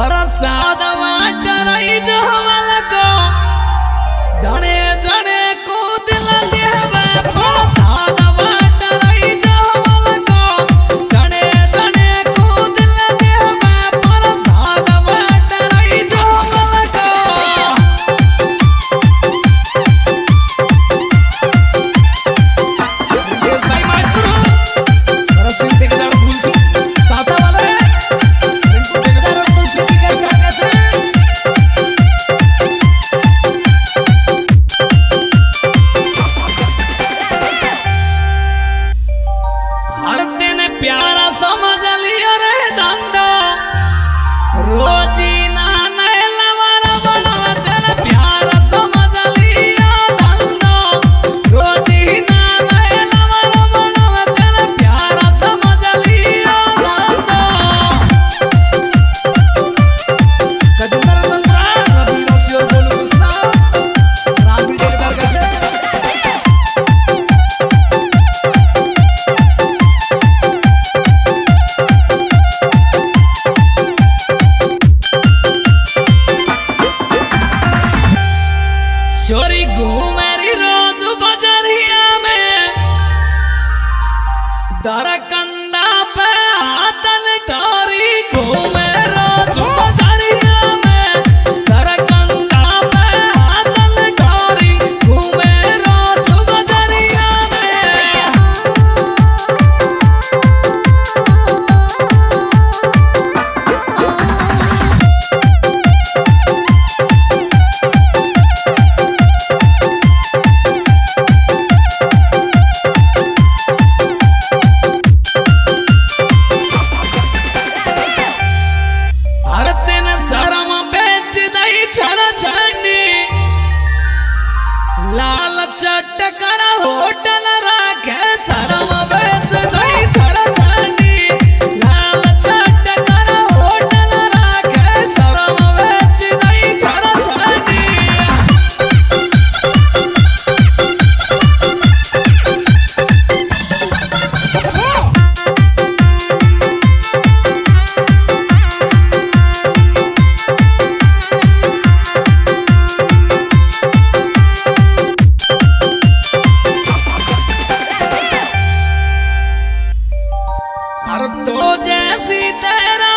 प्रसाद वाट रही जो हमको जाने जाने छोरी घूमेरी रोज बजरिया में दरकन दिन शरम बेच दई छड़ छड़ी लाल चटकर होटल रखे हर तो जैसी तेरा